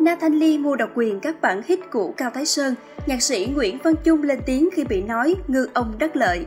Na Thanh Ly mua độc quyền các bản hit của Cao Thái Sơn, nhạc sĩ Nguyễn Văn Chung lên tiếng khi bị nói ngư ông đắc lợi.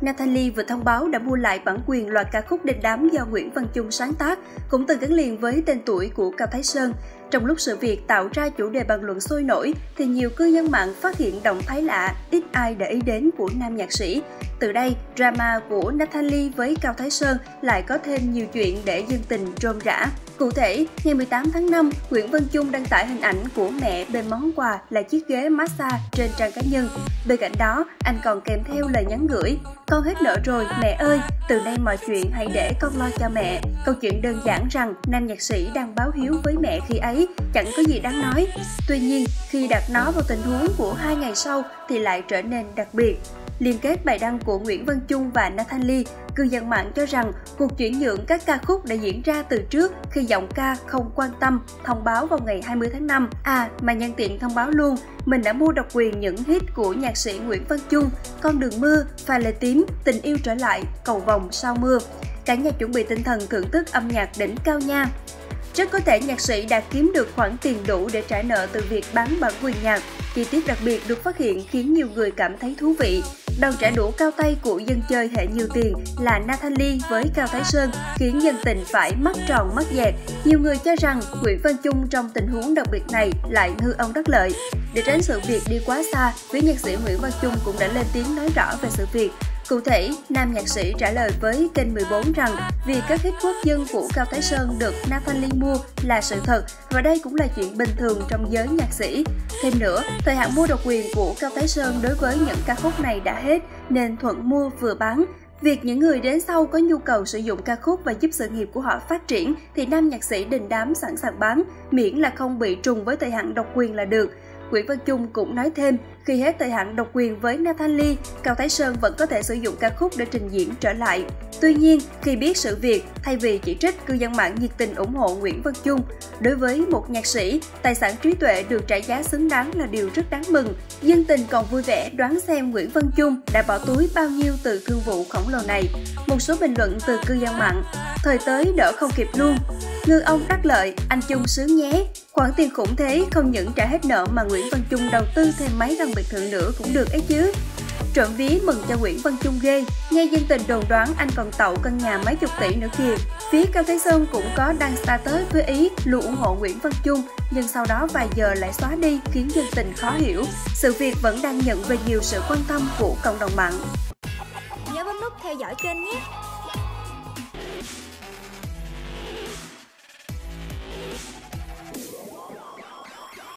Natalie vừa thông báo đã mua lại bản quyền loạt ca khúc đình đám do Nguyễn Văn Chung sáng tác, cũng từng gắn liền với tên tuổi của Cao Thái Sơn. Trong lúc sự việc tạo ra chủ đề bàn luận sôi nổi, thì nhiều cư dân mạng phát hiện động thái lạ, ít ai để ý đến của nam nhạc sĩ. Từ đây, drama của Natalie với Cao Thái Sơn lại có thêm nhiều chuyện để dân tình rôm rã. Cụ thể, ngày 18 tháng 5, Nguyễn Văn Chung đăng tải hình ảnh của mẹ bên món quà là chiếc ghế massage trên trang cá nhân. Bên cạnh đó, anh còn kèm theo lời nhắn gửi Con hết nợ rồi, mẹ ơi, từ nay mọi chuyện hãy để con lo cho mẹ. Câu chuyện đơn giản rằng nam nhạc sĩ đang báo hiếu với mẹ khi ấy chẳng có gì đáng nói. Tuy nhiên, khi đặt nó vào tình huống của hai ngày sau thì lại trở nên đặc biệt. Liên kết bài đăng của Nguyễn Văn Chung và Nathan Lee, cư dân mạng cho rằng cuộc chuyển nhượng các ca khúc đã diễn ra từ trước khi giọng ca không quan tâm thông báo vào ngày 20 tháng 5. À, mà nhân tiện thông báo luôn, mình đã mua độc quyền những hit của nhạc sĩ Nguyễn Văn Chung, Con đường mưa, Pha lê tím, Tình yêu trở lại, Cầu vòng sau mưa. Cả nhà chuẩn bị tinh thần thưởng thức âm nhạc đỉnh cao nha. Rất có thể nhạc sĩ đã kiếm được khoản tiền đủ để trả nợ từ việc bán bản quyền nhạc. Chi tiết đặc biệt được phát hiện khiến nhiều người cảm thấy thú vị. Đòn trả đũa cao tay của dân chơi hệ nhiều tiền là Nathan Lee với Cao Thái Sơn khiến dân tình phải mắt tròn mắt dẹt. Nhiều người cho rằng Nguyễn Văn Chung trong tình huống đặc biệt này lại ngư ông đắc lợi. Để tránh sự việc đi quá xa, phía nhạc sĩ Nguyễn Văn Chung cũng đã lên tiếng nói rõ về sự việc. Cụ thể, nam nhạc sĩ trả lời với kênh 14 rằng việc các hit quốc dân của Cao Thái Sơn được Nathan Lee mua là sự thật và đây cũng là chuyện bình thường trong giới nhạc sĩ. Thêm nữa, thời hạn mua độc quyền của Cao Thái Sơn đối với những ca khúc này đã hết nên thuận mua vừa bán. Việc những người đến sau có nhu cầu sử dụng ca khúc và giúp sự nghiệp của họ phát triển thì nam nhạc sĩ đình đám sẵn sàng bán, miễn là không bị trùng với thời hạn độc quyền là được. Nguyễn Văn Chung cũng nói thêm, khi hết thời hạn độc quyền với Nathan Lee, Cao Thái Sơn vẫn có thể sử dụng ca khúc để trình diễn trở lại. Tuy nhiên, khi biết sự việc, thay vì chỉ trích, cư dân mạng nhiệt tình ủng hộ Nguyễn Văn Chung. Đối với một nhạc sĩ, tài sản trí tuệ được trả giá xứng đáng là điều rất đáng mừng. Dân tình còn vui vẻ đoán xem Nguyễn Văn Chung đã bỏ túi bao nhiêu từ thương vụ khổng lồ này. Một số bình luận từ cư dân mạng, thời tới đỡ không kịp luôn. Ngư ông đắc lợi, anh Chung sướng nhé. Khoản tiền khủng thế không những trả hết nợ mà Nguyễn Văn Chung đầu tư thêm mấy căn biệt thự nữa cũng được ấy chứ. Trộm ví mừng cho Nguyễn Văn Chung ghê, nghe dân tình đồn đoán anh còn tậu căn nhà mấy chục tỷ nữa kìa. Phía Cao Thái Sơn cũng có đăng status với ý luôn ủng hộ Nguyễn Văn Chung, nhưng sau đó vài giờ lại xóa đi khiến dân tình khó hiểu. Sự việc vẫn đang nhận về nhiều sự quan tâm của cộng đồng mạng. Nhớ bấm nút theo dõi kênh nhé!